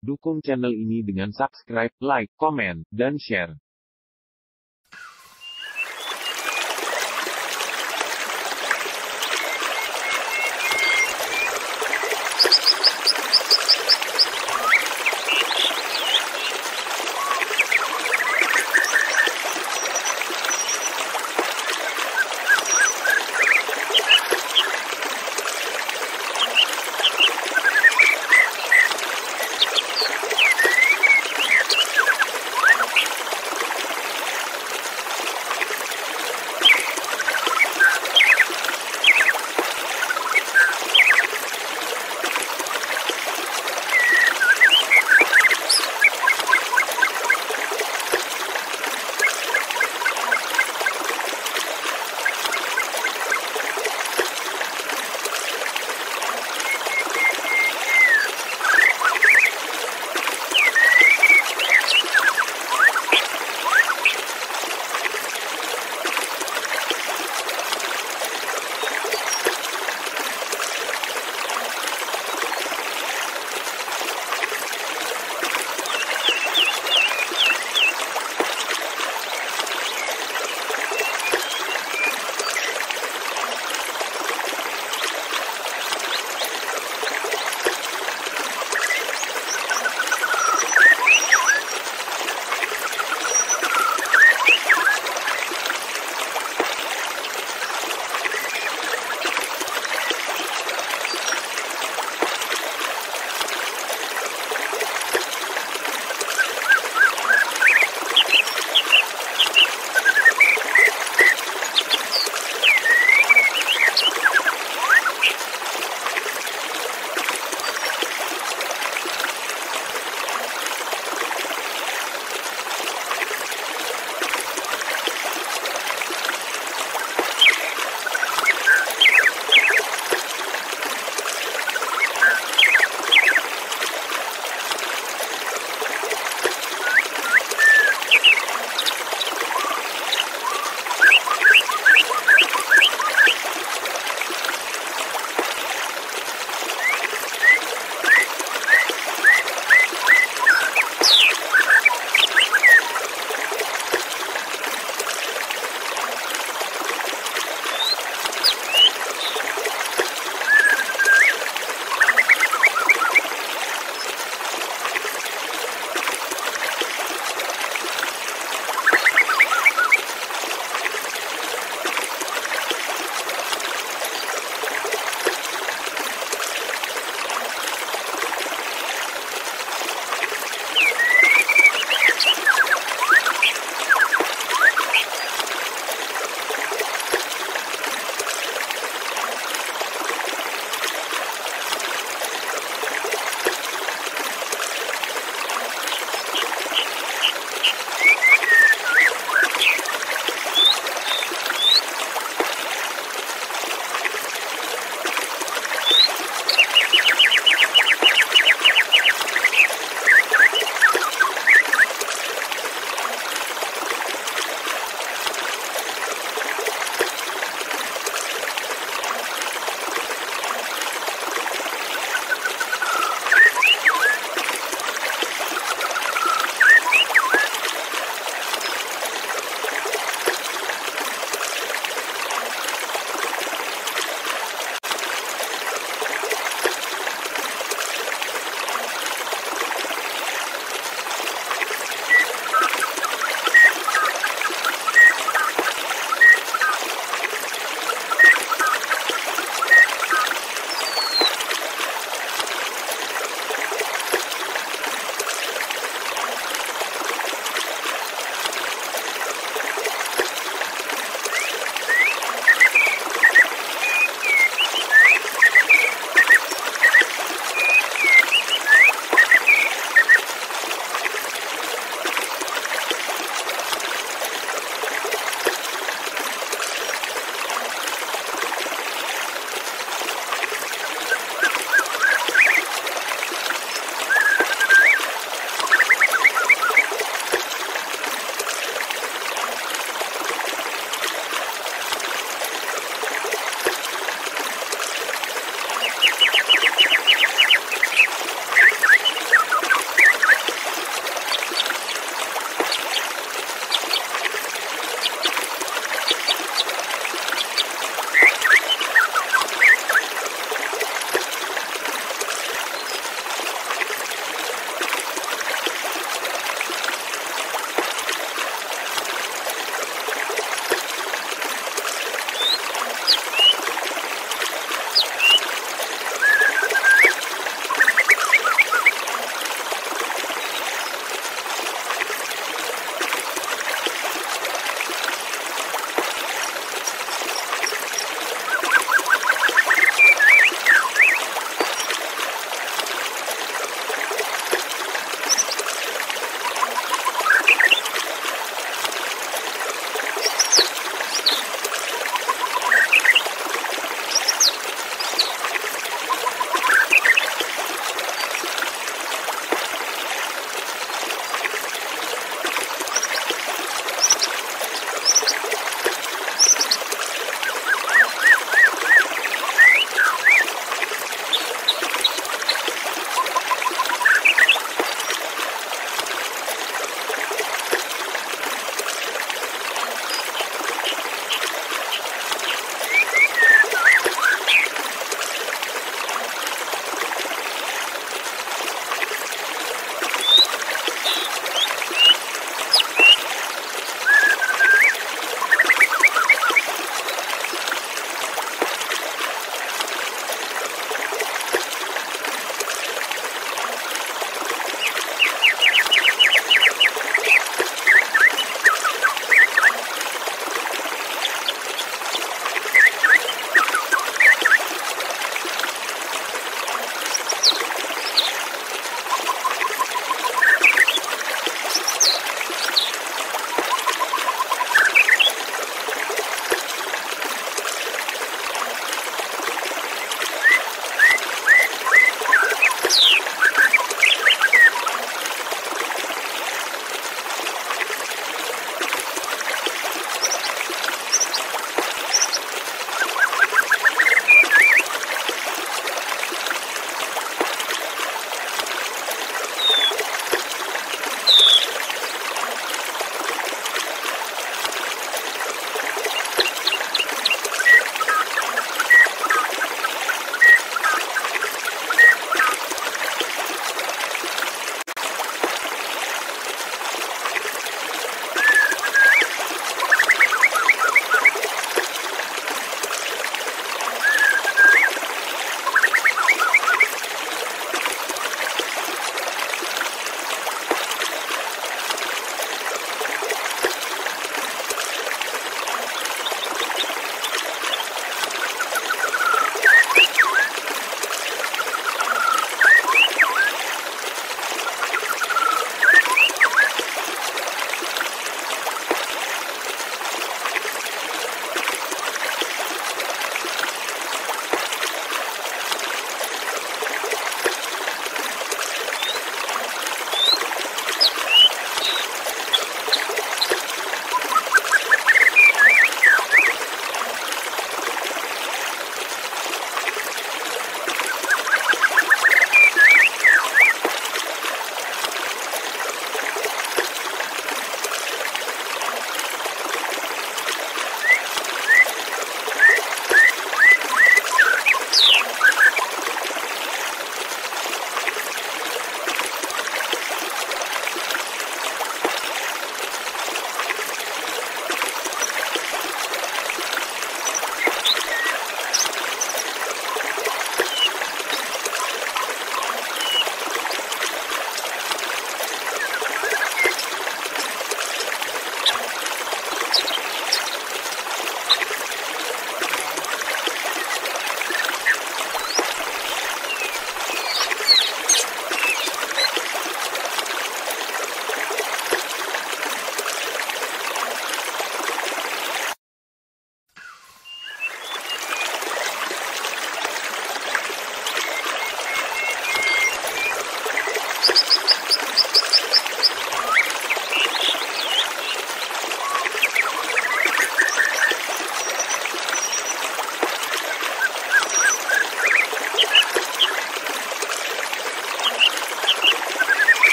Dukung channel ini dengan subscribe, like, komen, dan share.